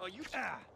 Oh, you. Ah.